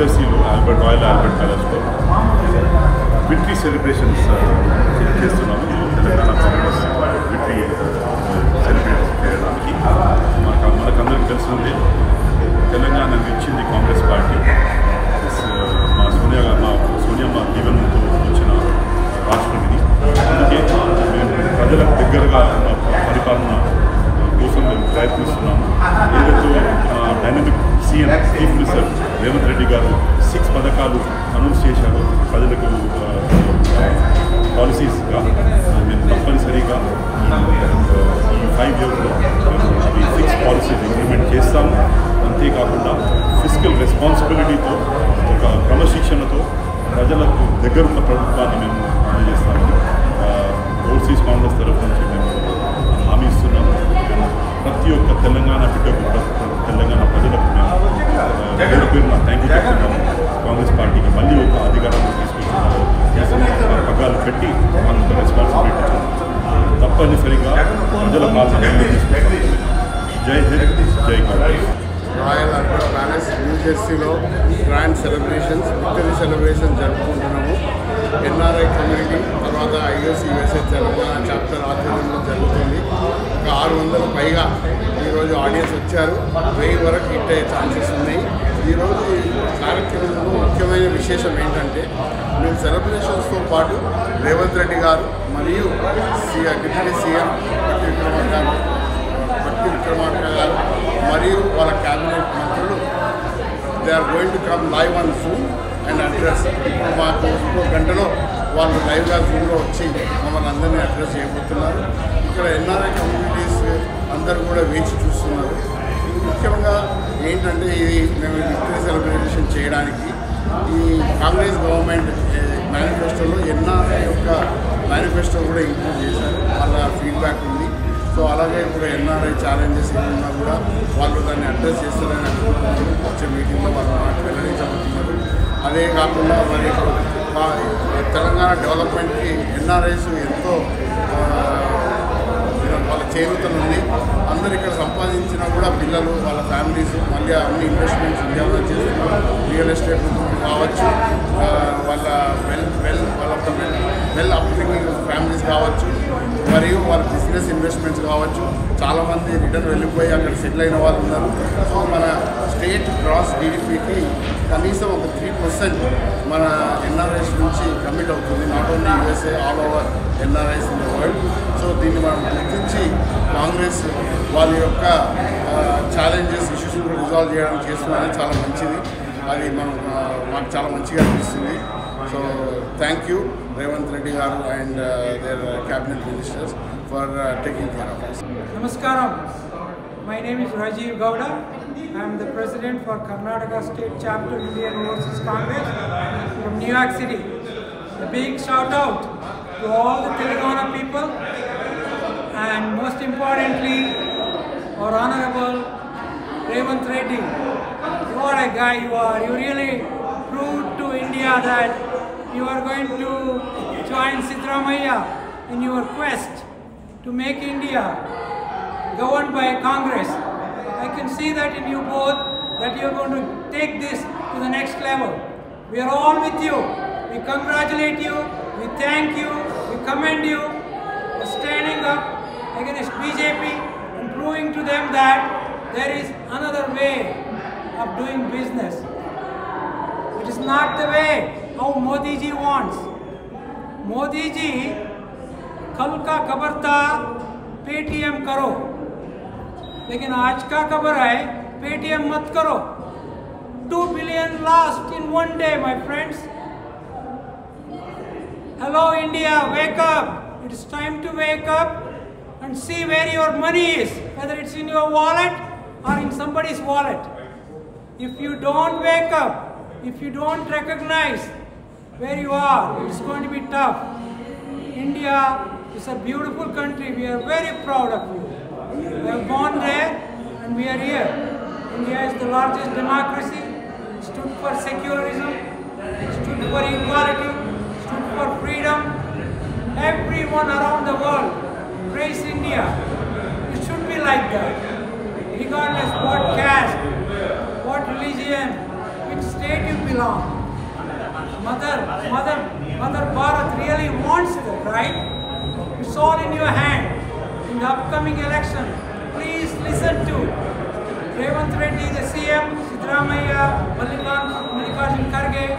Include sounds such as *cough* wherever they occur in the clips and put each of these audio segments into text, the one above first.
న్యూజెర్సీలో Albert Royal Albert ప్యాలెస్లో victory celebrations చేస్తున్నాము. Telangana Congress victory celebrate చేయడానికి. మనకు మనకందరికి తెలిసిందే. తెలంగాణ ఇచ్చింది కాంగ్రెస్ పార్టీ. మా సోనియా మా సోనియా మా సోనియమ్మ ఫైవ్ ఇయర్స్లో ఈ సిక్స్ పాలసీస్ ఇంప్లిమెంట్ చేస్తాము అంతేకాకుండా ఫిజికల్ రెస్పాన్సిబిలిటీతో ఒక క్రమశిక్షణతో ప్రజలకు దగ్గరున్న ప్రభుత్వాన్ని మేము అందజేస్తామని ఓవర్సీస్ కాంగ్రెస్ తరఫు నుంచి మేము హామీ ఇస్తున్నాము ప్రతి ఒక్క తెలంగాణ బిడ్డకు ప్ర- తెలంగాణ ప్రజలకు మేము ఆ, పేరు పేరున థ్యాంక్ యూ చెప్తున్నాము పైగా ఈరోజు ఆడియన్స్ వచ్చారు. వెయ్యి వరకు హిట్ అయ్యే ఛాన్సెస్ ఉన్నాయి. ఈరోజు కార్యక్రమంలో ముఖ్యమైన విశేషం ఏంటంటే మేము సెలబ్రేషన్స్తో పాటు రేవంత్ రెడ్డి గారు మరియు CM deputy CM Bhatti Vikramarka గారు భట్టి విక్రమార్క గారు మరియు వాళ్ళ క్యాబినెట్ మంత్రులు they are going to come live on Zoom and address. ఇప్పుడు మాకు ఇంకో గంటలో వాళ్ళు లైవ్గా జూమ్లో వచ్చి మమ్మల్ని అందరినీ అడ్రస్ చేయబోతున్నారు. ఇక్కడ ఎన్ఆర్ఐ కమ్యూనిటీస్ అందరూ కూడా వేచి చూస్తున్నారు. ముఖ్యంగా ఏంటంటే ఇది మేము విక్టరీ సెలబ్రేషన్ చేయడానికి ఈ కాంగ్రెస్ గవర్నమెంట్ మేనిఫెస్టోలో ఎన్ఆర్ఐ యొక్క మేనిఫెస్టో కూడా ఇంక్లూడ్ చేశారు. వాళ్ళ ఫీడ్బ్యాక్ ఉంది. సో అలాగే ఇప్పుడు ఎన్ఆర్ఐ ఛాలెంజెస్ ఏమన్నా కూడా వాళ్ళు దాన్ని అడ్రస్ చేస్తారని అనుకుంటున్నారు. వచ్చే మీటింగ్లో వాళ్ళు మాట వెల్లడించబోతున్నారు అదే కాకుండా మరి తెలంగాణ డెవలప్మెంట్కి ఎన్ఆర్ఐస్ ఎంతో ఆ, అందరు ఇక్కడ సంపాదించినా కూడా పిల్లలు వాళ్ళ ఫ్యామిలీస్ మళ్ళీ అన్ని ఇన్వెస్ట్మెంట్స్ ఇండియాలో చేస్తున్నారు. రియల్ ఎస్టేట్ కావచ్చు వాళ్ళ వెల్ వెల్ వాళ్ళ వెల్ వెల్ అప్లింగ్ ఫ్యామిలీస్ కావచ్చు. మరియు వాళ్ళ బిజినెస్ ఇన్వెస్ట్మెంట్స్ కావచ్చు చాలామంది రిటర్న్ వెళ్ళిపోయి అక్కడ సెటిల్ అయిన వాళ్ళు ఉన్నారు. సో మన స్టేట్ గ్రాస్ జీడిపికి కనీసం ఒక త్రీ పర్సెంట్ మన ఎన్ఆర్ఐస్ నుంచి కమిట్ అవుతుంది. Not only USA all over NRIs in the world so దీన్ని మనం గుర్తించి కాంగ్రెస్ వాళ్ళ యొక్క ఛాలెంజెస్ ఇష్యూస్ కూడా రిజాల్వ్ చేయడానికి చేస్తున్నది చాలా మంచిది. అది మనం మాకు చాలా మంచిగా అనిపిస్తుంది. So thank you, Revanth Reddy Garu and uh, their uh, cabinet ministers for uh, taking care of us. Namaskaram. My name is Rajiv Gowda. I am the president for Karnataka State Chapter Indian Overseas Congress from New York City. A big shout out to all the Telangana people and most importantly our Honorable Raymond Reddy. What a guy you are. You really proved to India that you are going to join Siddaramaiah in your quest to make India governed by Congress. I can see that in you both that you are going to take this to the next level. We are all with you. We congratulate you. We thank you. We commend you for standing up against BJP and proving to them that there is another way of doing business. It is not the way how Modi ji wants. Modi ji कल का खबर था Paytm करो लेकिन आज का खबर है पेटीएम मत करो two billion last in one day my friends hello India wake up it's time to wake up and see where your money is whether it's in your wallet or in somebody's wallet if you don't wake up if you don't recognize where you are it's going to be tough India is a beautiful country. We are very proud of you. We are born there and we are here. India is the largest democracy, stood for secularism, stood for equality, stood for freedom. Everyone around the world praise India. It should be like that. Regardless what caste, what religion, which state you belong. Mother, Mother, Mother Bharat really wants that, right? It's all in your hand. In the upcoming election, please listen to Revanth Reddy, the CM, Siddaramaiah, Mallikarjun Kharge,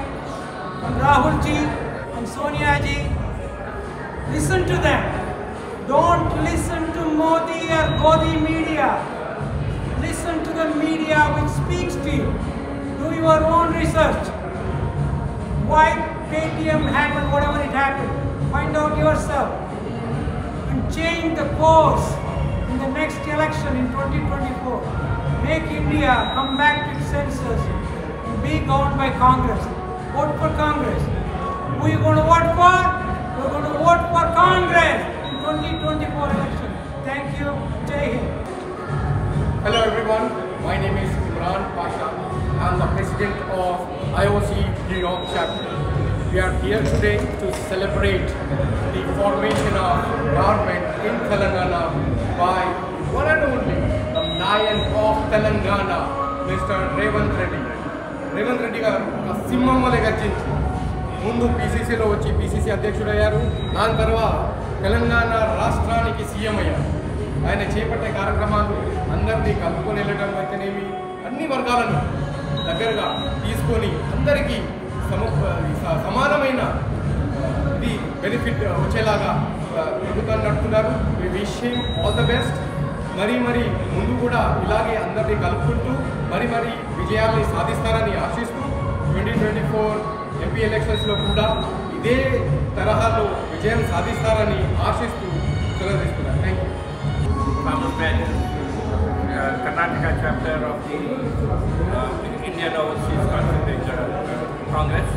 and Rahul ji, and Sonia ji. Listen to them. Don't listen to Modi or Godi media. Listen to the media which speaks to you. Do your own research. Why Paytm happened, whatever it happened. Find out yourself. And change the course in the next election in 2024. Make India come back to its senses and be governed by Congress. Vote for Congress. Who are you going to vote for? We're going to vote for Congress in 2024 election. Thank you. Jai Hind. Hello everyone, my name is Imran Pasha. I'm the president of IOC New York chapter. We are here today to celebrate the formation of government in Telangana by one and only the lion of Telangana, Mr. Revant Reddy. Revanth Reddy గారు ఒక సింహం వలె గర్జించి ముందు పీసీసీలో వచ్చి PCC అధ్యక్షుడయ్యారు దాని తర్వాత తెలంగాణ రాష్ట్రానికి CM అయ్యారు ఆయన చేపట్టే కార్యక్రమాలు అందరినీ కలుపుకొని వెళ్ళడం అయితేనేమి అన్ని వర్గాలను దగ్గరగా తీసుకొని అందరికీ సమ సమానమైన ఇది బెనిఫిట్ వచ్చేలాగా ప్రభుత్వాన్ని నడుపుతున్నారు. విషయం ఆల్ ద బెస్ట్ మరి మరి ముందు కూడా ఇలాగే అందరినీ కలుపుకుంటూ మరి మరి విజయాల్ని సాధిస్తారని ఆశిస్తూ ట్వంటీ ట్వంటీ ఫోర్ ఎంపీ ఎలక్షన్స్లో కూడా ఇదే తరహాలో విజయం సాధిస్తారని ఆశిస్తూ సెలవుస్తున్నాను thank you Karnataka chapter of the uh, uh, Congress.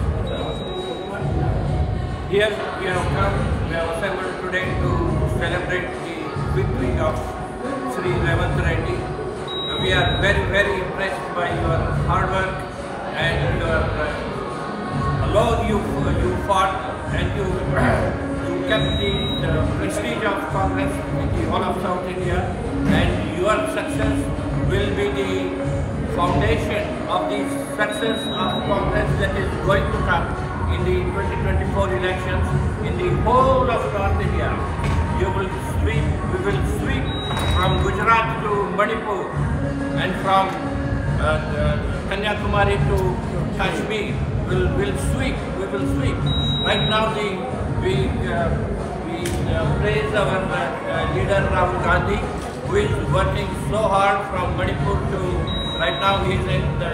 Here we have come, we have assembled today to celebrate the victory of Sri Revanth Reddy. Uh, we are very, very impressed by your hard work and your uh, although you you fought and you you kept the, the prestige of Congress in the whole of South India, and your success foundation of the success of Congress that is going to come in the 2024 elections in the whole of North India. You will sweep, we will sweep from Gujarat to Manipur and from uh, uh, Kanyakumari to Kashmir will will sweep. We will sweep. Right now, the we uh, we uh, praise our uh, uh, leader Rahul Gandhi, who is working so hard from Manipur to right now. He is in the,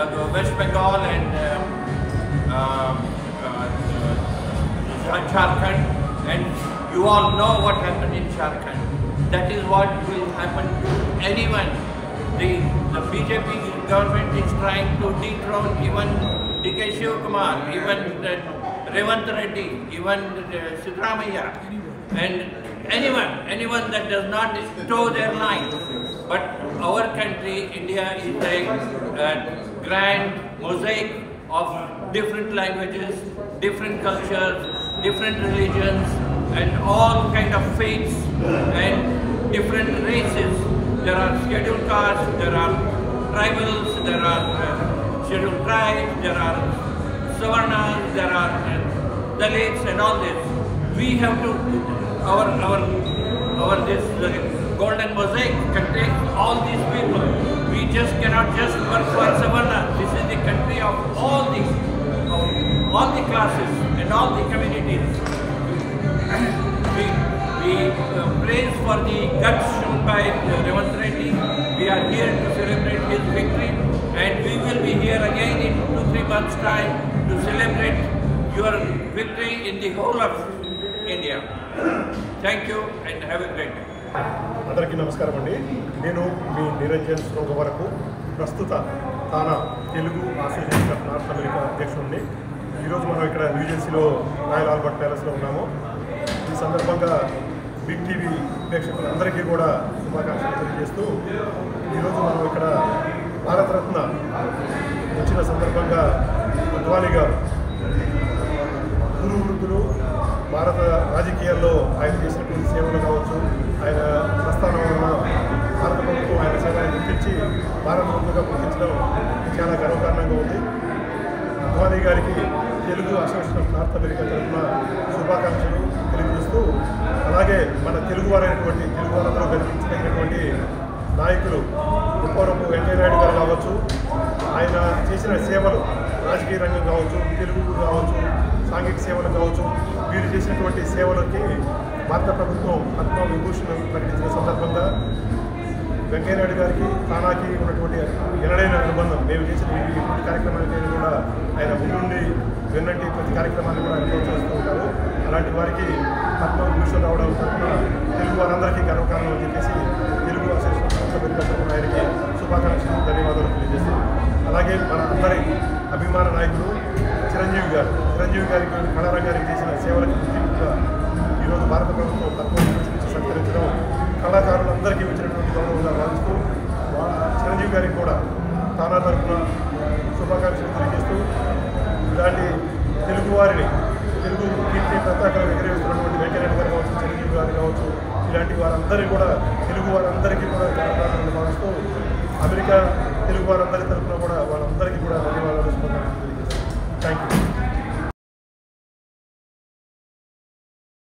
uh, West Bengal and. Uh, uh, uh, uh, Jharkhand, and you all know what happened in Jharkhand. That is what will happen to anyone. The, the BJP government is trying to dethrone even DK Kumar, even uh, Revanth Reddy, even uh, Siddaramaiah, and anyone, anyone that does not toe their line. But our country, India, is a grand mosaic of different languages, different cultures, different religions, and all kind of faiths and different races. There are scheduled castes, there are tribals, there are uh, scheduled tribes, there are Savarnas, there are uh, Dalits and all this. We have to, our, our, our this uh, golden mosaic contains all these people. We just cannot just work for Savarna. This is the country of all the, of all the classes and all the communities. *coughs* We, we uh, praise for the guts shown by uh, Revanth Reddy. We are here to celebrate his victory and we will be here again in two, three months time to celebrate your victory in the whole of India. Thank you and have a great day. అందరికీ నమస్కారం అండి. నేను మీ నిరంజన్ శ్రోగ వరకు ప్రస్తుత TANA Telugu association of North America అధ్యక్షుడిని ఈరోజు మనం ఇక్కడ న్యూజెర్సీలో రాయల్ ఆల్బర్ట్ ప్యాలెస్లో ఉన్నాము. ఈ సందర్భంగా బిగ్ టీవీ ప్రేక్షకులందరికీ కూడా శుభాకాంక్షలు తెలియజేస్తూ ఈరోజు మనం ఇక్కడ భారతరత్న వచ్చిన సందర్భంగా అద్వానీ గారు గురు వృద్ధులు భారత రాజకీయాల్లో ఆయన చేసినటువంటి సేవలు కావచ్చు ఆయన ప్రస్థానం వలన భారత ప్రభుత్వం ఆయన సేవలను గుర్తించి భారత వృద్ధులుగా గుర్తించడం చాలా గర్వకారణంగా ఉంది. అద్వానీ గారికి Telugu association of North America తరఫున శుభాకాంక్షలు తెలియజేస్తూ అలాగే మన తెలుగు వారైనటువంటి తెలుగు వారందరూ కనిపించదగినటువంటి నాయకులు ఉప్పవరపు వెంకయ్యనాయుడు గారు కావచ్చు ఆయన చేసిన సేవలు రాజకీయ రంగం కావచ్చు తెలుగు కావచ్చు సాంఘిక సేవలు కావచ్చు వీరు చేసినటువంటి సేవలకి భారత ప్రభుత్వం పద్మ విభూషణ్ ప్రకటించిన సందర్భంగా వెంకయ్యనాయుడు గారికి తానాకి ఉన్నటువంటి ఎనడైన అనుబంధం మేము చేసిన ఈ ప్రతి కార్యక్రమానికి కూడా ఆయన ముందుండి వెన్నంటి ప్రతి కార్యక్రమాన్ని కూడా ఆయన చేస్తూ ఉంటారు. అలాంటి వారికి పద్మ విభూషణ్ రావడం తరఫున తెలుగు వారందరికీ గర్వకారణం అని చెప్పేసి తెలుగు అసోసియేషన్ తరఫున ఆయనకి శుభాకాంక్షలు ధన్యవాదాలు తెలియజేస్తాం అలాగే మన అందరి అభిమాన నాయకుడు చిరంజీవి గారు. చిరంజీవి గారికి కళారంగానికి చేసిన సేవలకు గుర్తింపుగా ఈరోజు భారత ప్రభుత్వం తక్కువ విభూషణ్ సత్కరించడం కళాకారులందరికీ ఇచ్చినటువంటి గౌరవంగా భావిస్తూ చిరంజీవి గారికి కూడా తానా తరఫున శుభాకాంక్షలు తెలియజేస్తూ ఇలాంటి తెలుగువారిని తెలుగు కీర్తి పతాకాలు ఎగరేస్తున్నటువంటి వెంకయ్యనాయుడు గారు కావచ్చు చిరంజీవి గారు కావచ్చు ఇలాంటి వారందరినీ కూడా